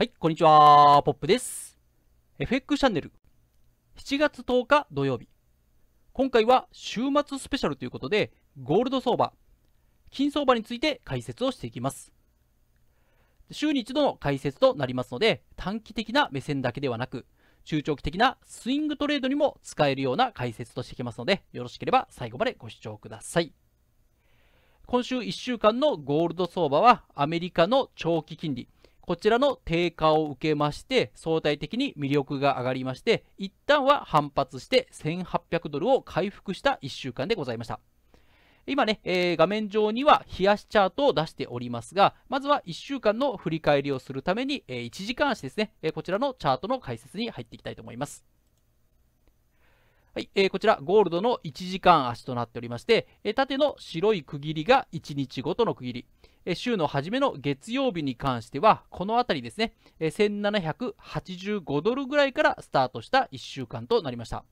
はい、こんにちは。ポップです。FX チャンネル。7月10日土曜日。今回は週末スペシャルということで、ゴールド相場、金相場について解説をしていきます。週に一度の解説となりますので、短期的な目線だけではなく、中長期的なスイングトレードにも使えるような解説としていきますので、よろしければ最後までご視聴ください。今週1週間のゴールド相場は、アメリカの長期金利、こちらの低下を受けまして、相対的に魅力が上がりまして、一旦は反発して1800ドルを回復した1週間でございました。今ね、えー、画面上には冷やしチャートを出しておりますが、まずは1週間の振り返りをするために、えー、1時間足ですね、えー、こちらのチャートの解説に入っていきたいと思います。はい、えー、こちら、ゴールドの1時間足となっておりまして、え、縦の白い区切りが1日ごとの区切り、週の初めの月曜日に関しては、この辺りですね、1785ドルぐらいからスタートした1週間となりました。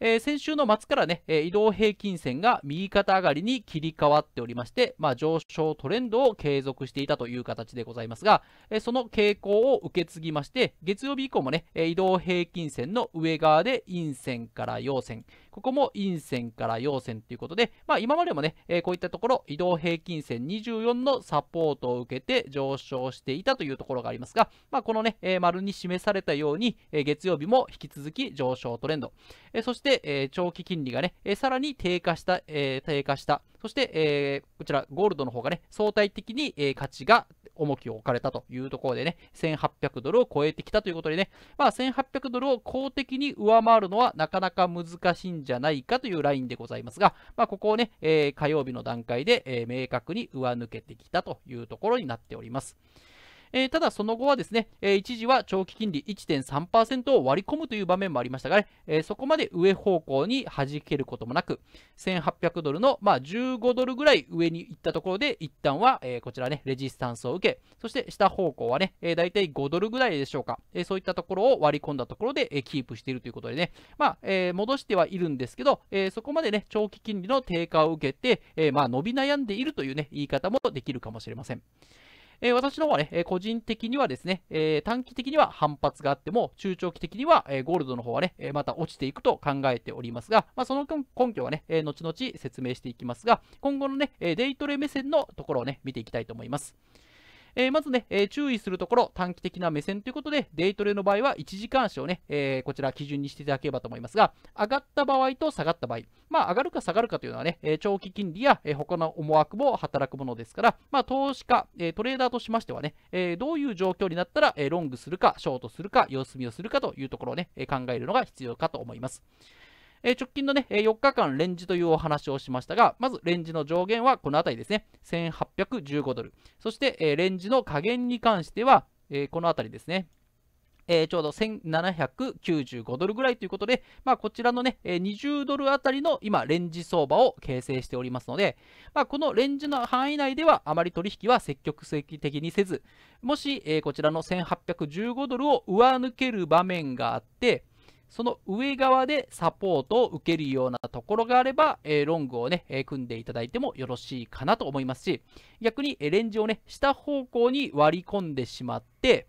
えー、先週の末からね、移動平均線が右肩上がりに切り替わっておりまして、まあ、上昇トレンドを継続していたという形でございますが、その傾向を受け継ぎまして、月曜日以降もね、移動平均線の上側で陰線から陽線、ここも陰線から陽線ということで、まあ、今までもね、えこういったところ、移動平均線24のサポートを受けて上昇していたというところがありますが、まあ、このね、え丸に示されたように、え月曜日も引き続き上昇トレンド、えそして、え長期金利がね、えさらに低下した、え低下した、そして、えーこちら、ゴールドの方がね、相対的に、え価値が重きを置かれたというところでね、1800ドルを超えてきたということでね、まあ、1800ドルを公的に上回るのはなかなか難しいんじゃないかというラインでございますが、まあ、ここをね、えー、火曜日の段階で、え、明確に上抜けてきたというところになっております。えー、ただその後はですね、えー、一時は長期金利1.3%を割り込むという場面もありましたが、ね、えー、そこまで上方向に弾けることもなく、1800ドルの、まあ、15ドルぐらい上に行ったところで、一旦は、えこちらね、レジスタンスを受け、そして下方向はね、えー、大体5ドルぐらいでしょうか、えそういったところを割り込んだところで、えキープしているということでね、まあ、え戻してはいるんですけど、えそこまでね、長期金利の低下を受けて、えまあ、伸び悩んでいるというね、言い方もできるかもしれません。え、私の方はね、え個人的にはですね、え短期的には反発があっても、中長期的には、えゴールドの方はね、えまた落ちていくと考えておりますが、まあ、その根拠はね、え後々説明していきますが、今後のね、デイトレ目線のところをね、見ていきたいと思います。えー、まずね、えー、注意するところ、短期的な目線ということで、デイトレの場合は1時間足をね、えー、こちら基準にしていただければと思いますが、上がった場合と下がった場合、まあ、上がるか下がるかというのはね、え長期金利や、え他の思惑も働くものですから、まあ、投資家、えトレーダーとしましてはね、えどういう状況になったら、えロングするか、ショートするか、様子見をするかというところをね、え考えるのが必要かと思います。え直近のね、4日間レンジというお話をしましたが、まずレンジの上限はこの辺りですね、1815ドル。そして、えレンジの下限に関しては、えこの辺りですね、えー、ちょうど1795ドルぐらいということで、まあ、こちらのね、20ドルあたりの今、レンジ相場を形成しておりますので、まあ、このレンジの範囲内ではあまり取引は積極的にせず、もし、えー、こちらの1815ドルを上抜ける場面があって、その上側でサポートを受けるようなところがあれば、えー、ロングをね、えー、組んでいただいてもよろしいかなと思いますし、逆に、えー、レンジをね、下方向に割り込んでしまって、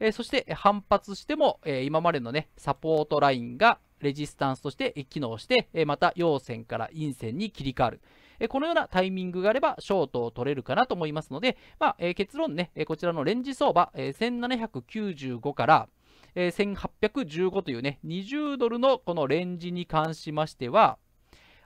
えそして反発しても、え今までのね、サポートラインがレジスタンスとして機能して、えまた陽線から陰線に切り替わる。このようなタイミングがあれば、ショートを取れるかなと思いますので、まあ、え結論ね、こちらのレンジ相場、え1795から、1815というね、20ドルのこのレンジに関しましては、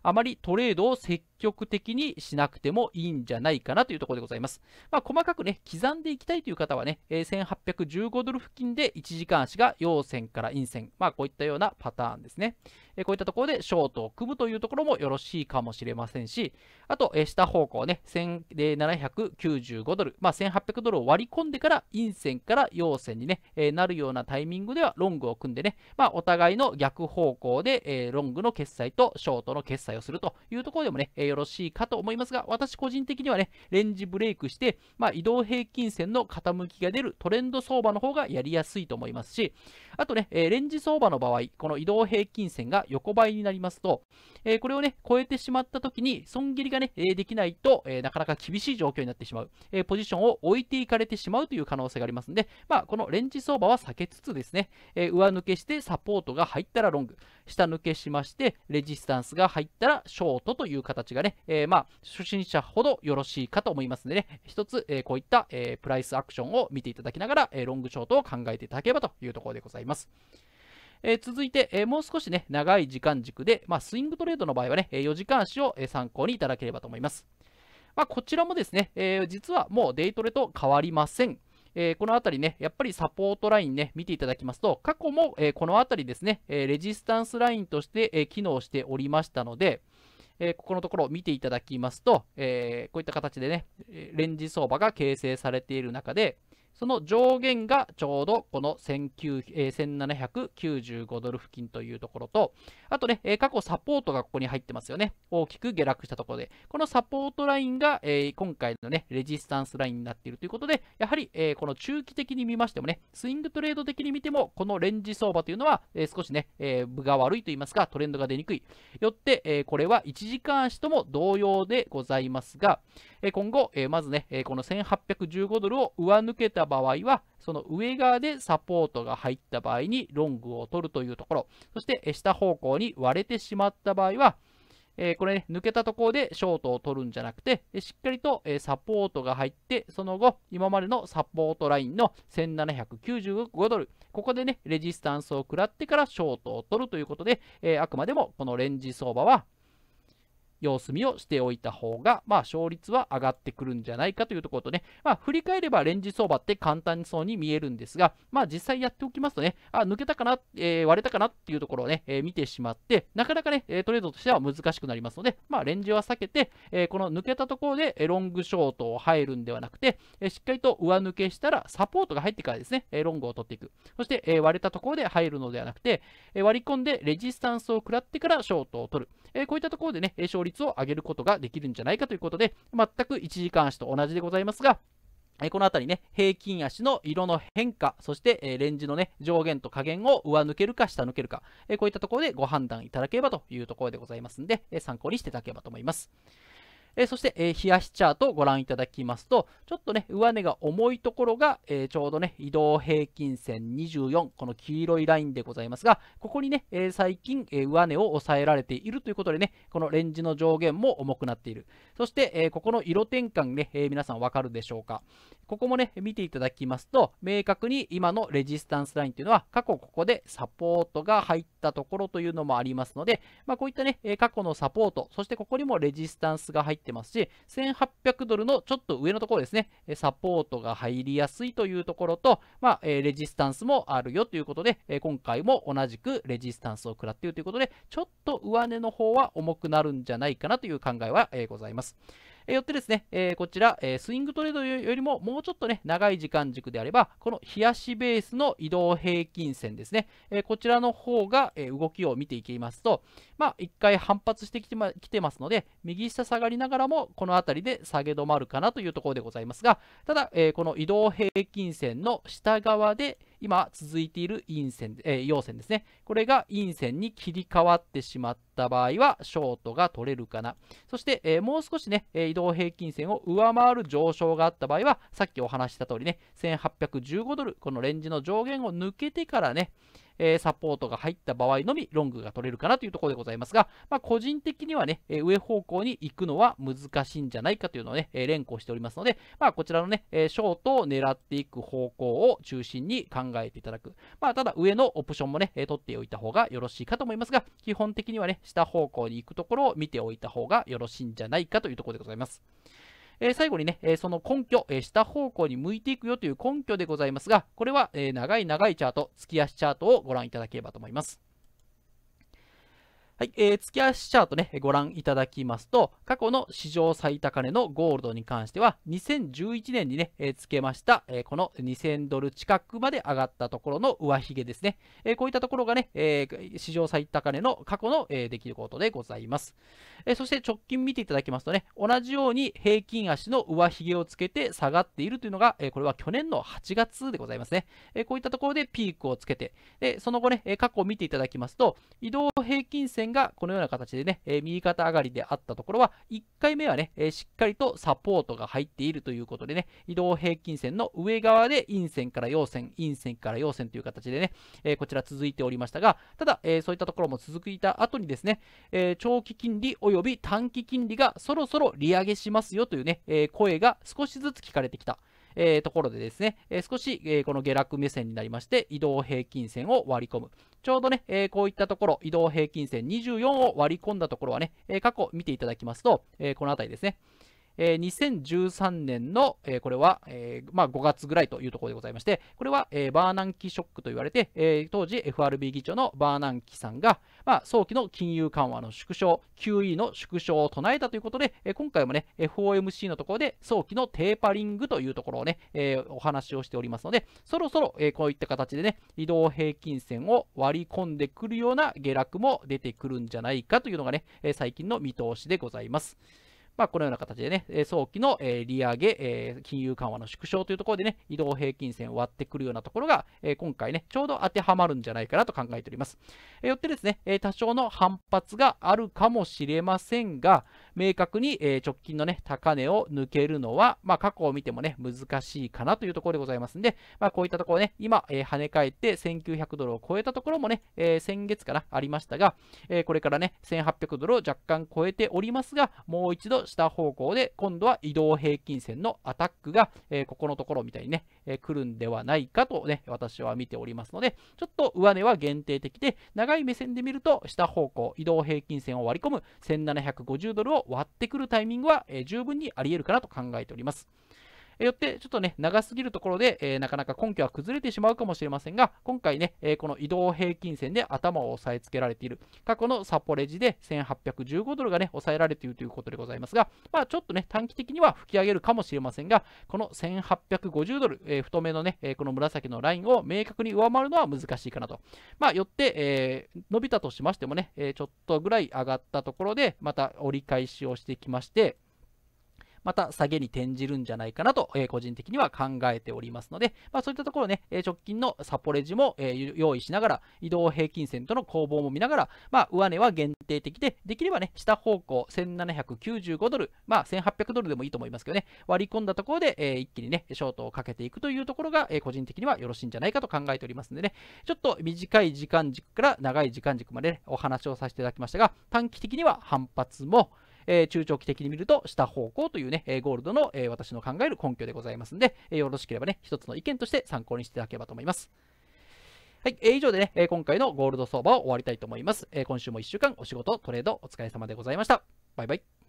あまりトレードを積極的にしなくてもいいんじゃないかなというところでございます。まあ、細かくね、刻んでいきたいという方はね、えー、1815ドル付近で1時間足が陽線から陰線、まあ、こういったようなパターンですね。こういったところでショートを組むというところもよろしいかもしれませんし、あと、下方向ね、1795ドル、まあ、1800ドルを割り込んでから陰線から陽線にね、なるようなタイミングではロングを組んでね、まあ、お互いの逆方向で、ロングの決済とショートの決済をするというところでもね、よろしいかと思いますが、私個人的にはね、レンジブレイクして、まあ、移動平均線の傾きが出るトレンド相場の方がやりやすいと思いますし、あとね、えレンジ相場の場合、この移動平均線が横ばいになりますと、えこれをね、超えてしまった時に、損切りがね、えできないと、えなかなか厳しい状況になってしまう、えポジションを置いていかれてしまうという可能性がありますので、まあ、このレンジ相場は避けつつですね、え上抜けしてサポートが入ったらロング、下抜けしまして、レジスタンスが入ったらショートという形ががね、えー、まあ、初心者ほどよろしいかと思いますのでね、一つ、えー、こういった、えー、プライスアクションを見ていただきながら、えロングショートを考えていただければというところでございます。えー、続いて、えー、もう少しね、長い時間軸で、まあ、スイングトレードの場合はね、え4時間足をえ参考にいただければと思います。まあ、こちらもですね、え、実はもうデイトレと変わりません。えー、このあたりね、やっぱりサポートラインね、見ていただきますと、過去も、えー、このあたりですね、えー、レジスタンスラインとして、え機能しておりましたので、えここのところを見ていただきますと、えこういった形でね、レンジ相場が形成されている中で、その上限がちょうどこの1795ドル付近というところと、あとね、過去サポートがここに入ってますよね。大きく下落したところで、このサポートラインが、今回のね、レジスタンスラインになっているということで、やはり、この中期的に見ましてもね、スイングトレード的に見ても、このレンジ相場というのは、少しね、分が悪いといいますか、トレンドが出にくい。よって、これは1時間足とも同様でございますが、今後、まずね、この1815ドルを上抜けた場合は、その上側でサポートが入った場合にロングを取るというところ、そして下方向に割れてしまった場合は、これね、抜けたところでショートを取るんじゃなくて、しっかりと、サポートが入って、その後、今までのサポートラインの1795ドル、ここでね、レジスタンスを食らってからショートを取るということで、あくまでもこのレンジ相場は、様子見をしておいた方が、まあ、勝率は上がってくるんじゃないかというところとね、まあ、振り返ればレンジ相場って簡単そうに見えるんですが、まあ、実際やっておきますとね、あ、抜けたかな、えー、割れたかなっていうところをね、えー、見てしまって、なかなかね、トレードとしては難しくなりますので、まあ、レンジは避けて、えー、この抜けたところでロングショートを入るんではなくて、えしっかりと上抜けしたらサポートが入ってからですね、ロングを取っていく。そして、え割れたところで入るのではなくて、え割り込んでレジスタンスを食らってからショートを取る。えこういったところでね、勝率率を上げることができるんじゃないかということで、全く1時間足と同じでございますが、この辺りね、平均足の色の変化、そして、えレンジのね、上限と下限を上抜けるか下抜けるか、えこういったところでご判断いただければというところでございますので、え参考にしていただければと思います。え、そして、え、冷やしチャートをご覧いただきますと、ちょっとね、上値が重いところが、え、ちょうどね、移動平均線24、この黄色いラインでございますが、ここにね、え最近、え上値を抑えられているということでね、このレンジの上限も重くなっている。そして、えここの色転換ね、え皆さんわかるでしょうか。ここもね、見ていただきますと、明確に今のレジスタンスラインというのは、過去ここでサポートが入ったところというのもありますので、まあ、こういったね、過去のサポート、そしてここにもレジスタンスが入っってますし、1800ドルのちょっと上のところですね、サポートが入りやすいというところと、まあ、レジスタンスもあるよということで、今回も同じくレジスタンスを食らっているということで、ちょっと上値の方は重くなるんじゃないかなという考えはございます。えよってですね、えこちら、えスイングトレードよりももうちょっとね、長い時間軸であれば、この冷やしベースの移動平均線ですね、えこちらの方が、え動きを見ていきますと、まあ、1回反発してきて,、ま、来てますので、右下下がりながらも、この辺りで下げ止まるかなというところでございますが、ただ、えこの移動平均線の下側で、今続いている陰線、えー、陽線ですね。これが陰線に切り替わってしまった場合は、ショートが取れるかな。そして、えー、もう少しね、移動平均線を上回る上昇があった場合は、さっきお話した通りね、1815ドル、このレンジの上限を抜けてからね、えー、サポートが入った場合のみロングが取れるかなというところでございますが、まあ、個人的にはね、え上方向に行くのは難しいんじゃないかというのをね、え連呼しておりますので、まあ、こちらのね、えショートを狙っていく方向を中心に考えていただく。まあ、ただ上のオプションもね、え取っておいた方がよろしいかと思いますが、基本的にはね、下方向に行くところを見ておいた方がよろしいんじゃないかというところでございます。えー、最後にね、え、その根拠、え、下方向に向いていくよという根拠でございますが、これは、え長い長いチャート、月足チャートをご覧いただければと思います。はい、えー、月足チャートね、ご覧いただきますと、過去の史上最高値のゴールドに関しては、2011年にね、えー、つけました、えー、この2000ドル近くまで上がったところの上髭ですね。えー、こういったところがね、えー、史上最高値の過去の、えー、出来事でございます。えー、そして直近見ていただきますとね、同じように平均足の上髭をつけて下がっているというのが、えー、これは去年の8月でございますね。えー、こういったところでピークをつけて、でその後ね、過去を見ていただきますと、移動平均線がこのような形でね、え右肩上がりであったところは、1回目はね、えしっかりとサポートが入っているということでね、移動平均線の上側で陰線から陽線、陰線から陽線という形でね、えこちら続いておりましたが、ただ、えそういったところも続いた後にですね、え長期金利及び短期金利がそろそろ利上げしますよというね、え声が少しずつ聞かれてきた。えー、ところでですね、えー、少し、えー、この下落目線になりまして、移動平均線を割り込む。ちょうどね、えこういったところ、移動平均線24を割り込んだところはね、え過去見ていただきますと、えこの辺りですね。えー、2013年の、えー、これは、えーまあ、5月ぐらいというところでございまして、これは、えー、バーナンキショックと言われて、えー、当時 FRB 議長のバーナンキさんが、まあ、早期の金融緩和の縮小、QE の縮小を唱えたということで、えー、今回もね、FOMC のところで早期のテーパリングというところをね、えー、お話をしておりますので、そろそろ、えー、こういった形でね、移動平均線を割り込んでくるような下落も出てくるんじゃないかというのがね、えー、最近の見通しでございます。まあ、このような形でね、早期の利上げ、金融緩和の縮小というところでね、移動平均線を割ってくるようなところが、今回ね、ちょうど当てはまるんじゃないかなと考えております。よってですね、多少の反発があるかもしれませんが、明確に直近のね、高値を抜けるのは、まあ、過去を見てもね、難しいかなというところでございますんで、まあ、こういったところね、今、跳ね返って1900ドルを超えたところもね、先月かな、ありましたが、これからね、1800ドルを若干超えておりますが、もう一度下方向で、今度は移動平均線のアタックが、えー、ここのところみたいにね、えー、来るんではないかとね、私は見ておりますので、ちょっと上値は限定的で、長い目線で見ると、下方向、移動平均線を割り込む1750ドルを割ってくるタイミングは、えー、十分にあり得るかなと考えております。よって、ちょっとね、長すぎるところで、えー、なかなか根拠は崩れてしまうかもしれませんが、今回ね、えー、この移動平均線で頭を押さえつけられている、過去のサポレジで1815ドルがね、抑えられているということでございますが、まあ、ちょっとね、短期的には吹き上げるかもしれませんが、この1850ドル、えー、太めのね、えこの紫のラインを明確に上回るのは難しいかなと。まあ、よって、え伸びたとしましてもね、えちょっとぐらい上がったところで、また折り返しをしてきまして、また下げに転じるんじゃないかなと、え、個人的には考えておりますので、まあ、そういったところね、え直近のサポレジも、え、用意しながら、移動平均線との攻防も見ながら、まあ、上値は限定的で、できればね、下方向1795ドル、まあ、1800ドルでもいいと思いますけどね、割り込んだところで、え、一気にね、ショートをかけていくというところが、え個人的にはよろしいんじゃないかと考えておりますのでね、ちょっと短い時間軸から長い時間軸まで、ね、お話をさせていただきましたが、短期的には反発も、えー、中長期的に見ると下方向というね、えゴールドの、え私の考える根拠でございますので、えよろしければね、一つの意見として参考にしていただければと思います。はい、えー、以上でね、え今回のゴールド相場を終わりたいと思います。え今週も1週間お仕事、トレードお疲れ様でございました。バイバイ。